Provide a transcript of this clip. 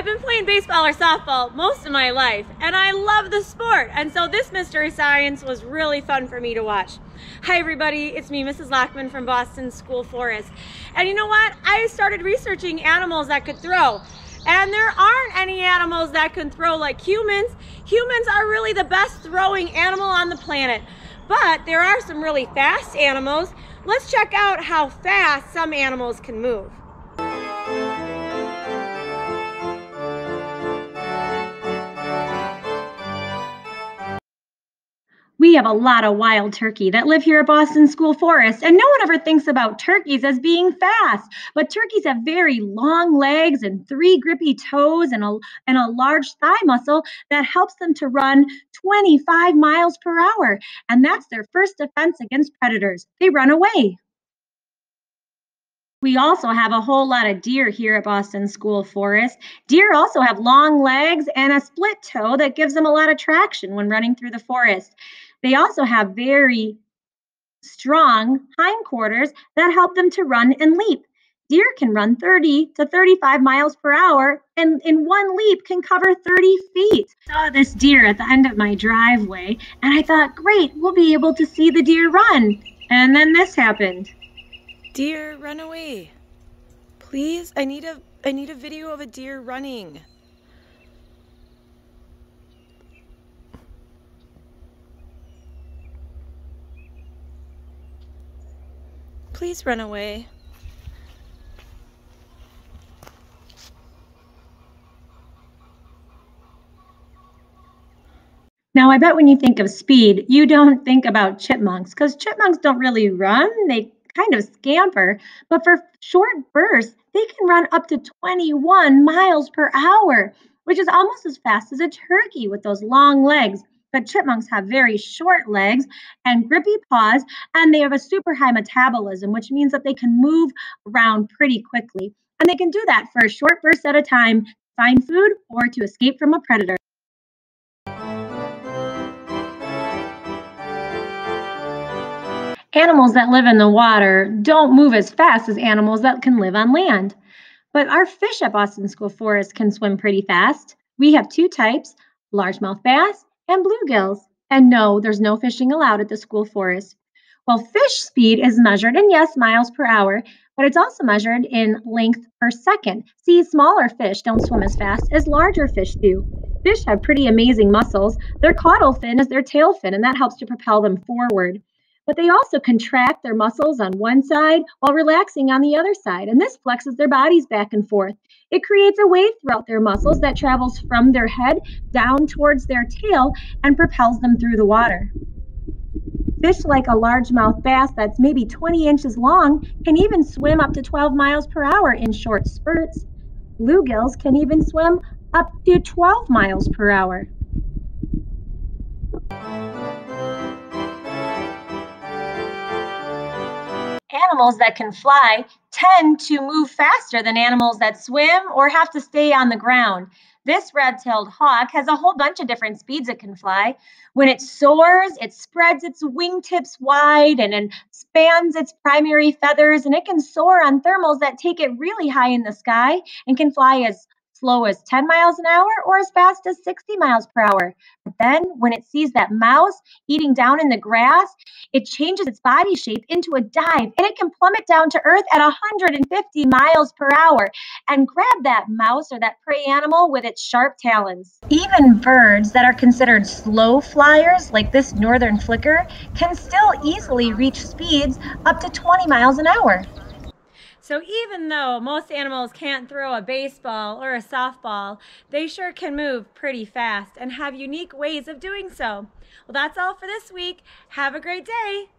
I've been playing baseball or softball most of my life, and I love the sport. And so this Mystery Science was really fun for me to watch. Hi everybody, it's me, Mrs. Lockman from Boston School Forest. And you know what? I started researching animals that could throw. And there aren't any animals that can throw like humans. Humans are really the best throwing animal on the planet. But there are some really fast animals. Let's check out how fast some animals can move. We have a lot of wild turkey that live here at Boston School Forest, and no one ever thinks about turkeys as being fast. But turkeys have very long legs and three grippy toes and a, and a large thigh muscle that helps them to run 25 miles per hour. And that's their first defense against predators. They run away. We also have a whole lot of deer here at Boston School Forest. Deer also have long legs and a split toe that gives them a lot of traction when running through the forest. They also have very strong hindquarters that help them to run and leap. Deer can run 30 to 35 miles per hour and in one leap can cover 30 feet. I saw this deer at the end of my driveway and I thought, great, we'll be able to see the deer run. And then this happened. Deer, run away. Please, I need a I need a video of a deer running. Please run away. Now, I bet when you think of speed, you don't think about chipmunks because chipmunks don't really run. They kind of scamper, but for short bursts, they can run up to 21 miles per hour, which is almost as fast as a turkey with those long legs. But chipmunks have very short legs and grippy paws, and they have a super high metabolism, which means that they can move around pretty quickly. And they can do that for a short burst at a time to find food or to escape from a predator. Animals that live in the water don't move as fast as animals that can live on land. But our fish at Boston School Forest can swim pretty fast. We have two types largemouth bass and bluegills. And no, there's no fishing allowed at the school forest. Well, fish speed is measured in, yes, miles per hour, but it's also measured in length per second. See, smaller fish don't swim as fast as larger fish do. Fish have pretty amazing muscles. Their caudal fin is their tail fin, and that helps to propel them forward but they also contract their muscles on one side while relaxing on the other side, and this flexes their bodies back and forth. It creates a wave throughout their muscles that travels from their head down towards their tail and propels them through the water. Fish like a largemouth bass that's maybe 20 inches long can even swim up to 12 miles per hour in short spurts. Bluegills can even swim up to 12 miles per hour. Animals that can fly tend to move faster than animals that swim or have to stay on the ground. This red tailed hawk has a whole bunch of different speeds it can fly. When it soars, it spreads its wingtips wide and, expands its primary feathers, and it can soar on thermals that take it really high in the sky and can fly as slow as 10 miles an hour or as fast as 60 miles per hour. But then when it sees that mouse eating down in the grass, it changes its body shape into a dive and it can plummet down to earth at 150 miles per hour and grab that mouse or that prey animal with its sharp talons. Even birds that are considered slow flyers, like this northern flicker, can still easily reach speeds up to 20 miles an hour. So even though most animals can't throw a baseball or a softball, they sure can move pretty fast and have unique ways of doing so. Well, that's all for this week. Have a great day.